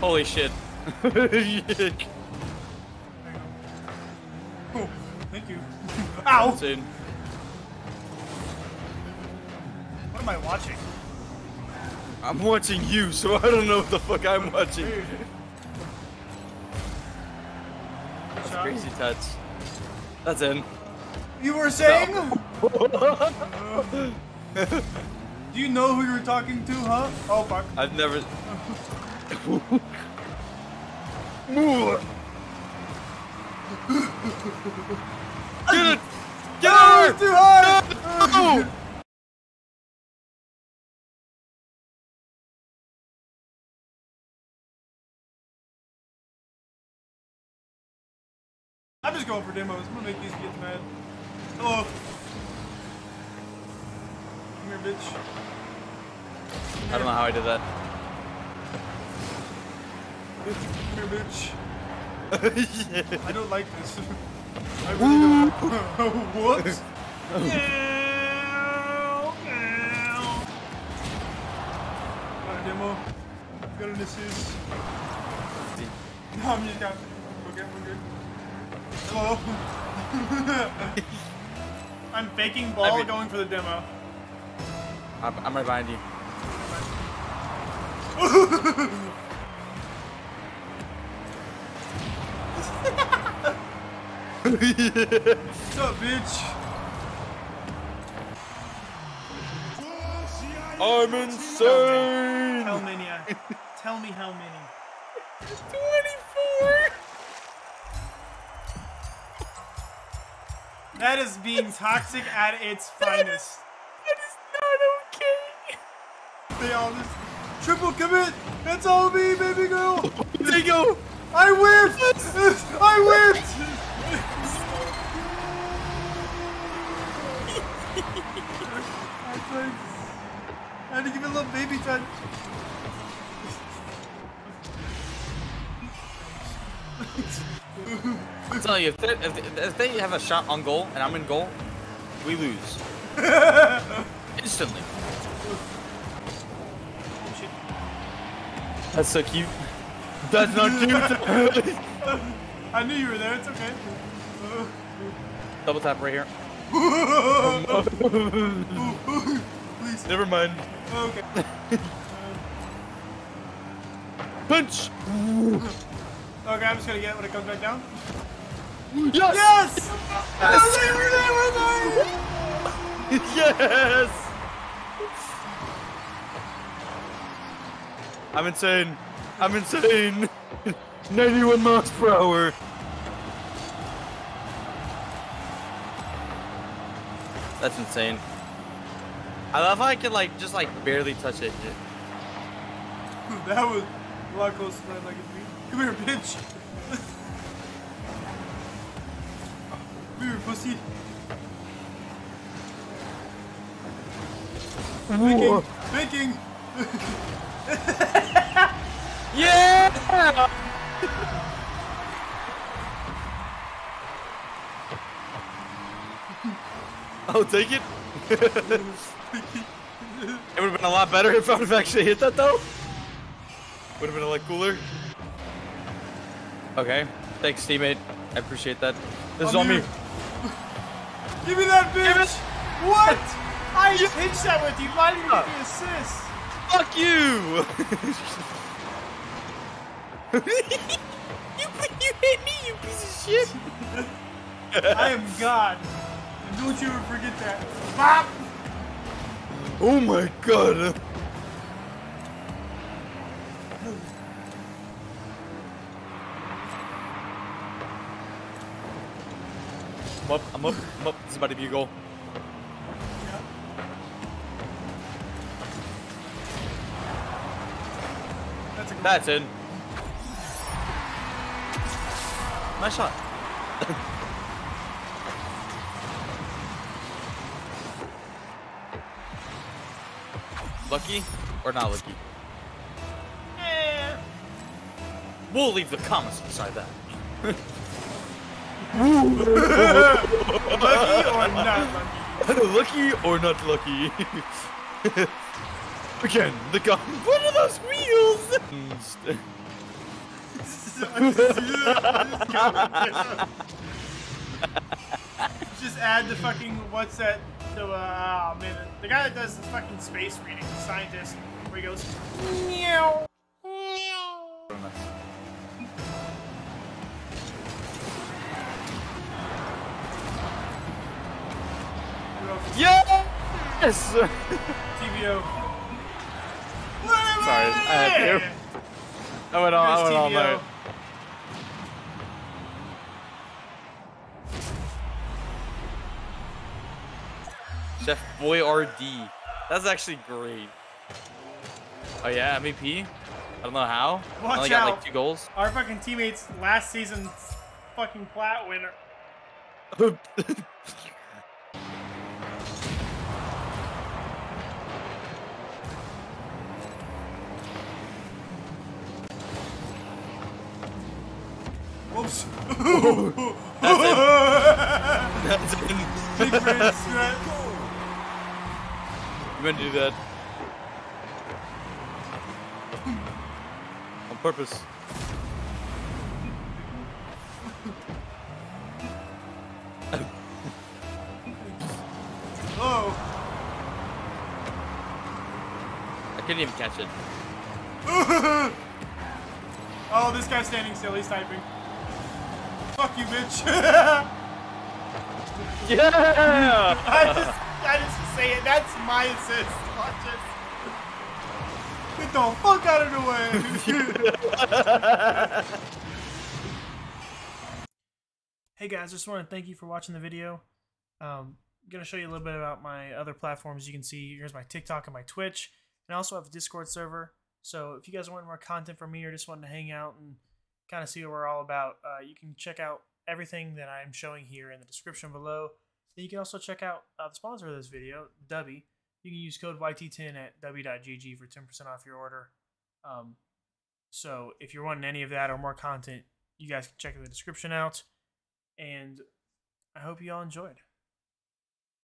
Holy shit. Thank you. Ow! What am I watching? I'm watching you, so I don't know what the fuck I'm watching. Shot. Crazy touch. That's in. You were saying? Do you know who you were talking to, huh? Oh fuck. I've never. Get it! Get Oh, her! too hard! I'm just going for demos. I'm gonna make these kids mad. Hello. Come here, bitch. I don't know how I did that. Come here, bitch. I don't like this. I really don't. Whoops. Ow, ow. Got a demo. Got an assist. No, I'm just got. Okay, we're good. Hello. I'm faking ball, I mean- going for the demo. I'm, I'm right behind you. What's up, bitch? I'm insane! How many? uh, Tell me how many. 24! That is being toxic at its finest. That is not okay! They all just triple commit. That's all me, baby girl. There you go! I whipped. I whipped. I'm telling you, if they, if, if they have a shot on goal and I'm in goal, we lose. Instantly. That's so cute. That's not cute. I knew you were there. It's okay. Double tap right here. Please. Never mind. Okay. Punch! Okay, I'm just gonna get it when it comes back down. Yes! Yes! I was there, we're there, we're there! Yes! I'm insane. I'm insane. 91 miles per hour. That's insane. I love how I can like just like barely touch it. That was a lot closer than I'd like it to be. Come here, bitch. Come here, pussy. Baking, baking. Yeah! I'll take it. it would have been a lot better if I would have actually hit that though. Would have been a lot cooler. Okay. Thanks, teammate. I appreciate that. This is I'm on me. Give me that bitch. What? I pitched that with you. Why didn't you give me assist? Fuck you! you, you hit me, you piece of shit! I am God. And don't you ever forget that. Bop. Oh my god! I'm up, I'm up, I'm up. This is about to be a goal. That's a good That's in. Nice shot. lucky or not lucky? Eh. We'll leave the comments beside that. Lucky or not lucky? lucky or not lucky? Again, the gun. What are those wheels? just add the fucking what's that? The uh, oh man, the guy that does the fucking space reading, the scientist, where he goes meow. Yes! TVO. Sorry, I had to. I went all, I went all There's night. Chef Boyardee. That's actually great. Oh yeah, MVP? I don't know how. I Watch only got out. like two goals. Our fucking teammates last season's fucking plat winner. Whoops. That's it. Big red sweat. You meant to do that. On purpose. Oh. I couldn't even catch it. oh, this guy's standing still. He's typing. Fuck you, bitch. Yeah! I just, I just say it. That's my assist. Watch it. Get the fuck out of the way. hey guys, just want to thank you for watching the video. Um, I'm gonna show you a little bit about my other platforms. You can see here's my TikTok and my Twitch, and I also have a Discord server. So if you guys want more content from me or just want to hang out and kind of see what we're all about, uh, you can check out everything that I'm showing here in the description below. Then you can also check out uh, the sponsor of this video, Dubby. You can use code YT10 at dubby.gg for 10% off your order. Um, so if you're wanting any of that or more content, you guys can check the description out. And I hope you all enjoyed.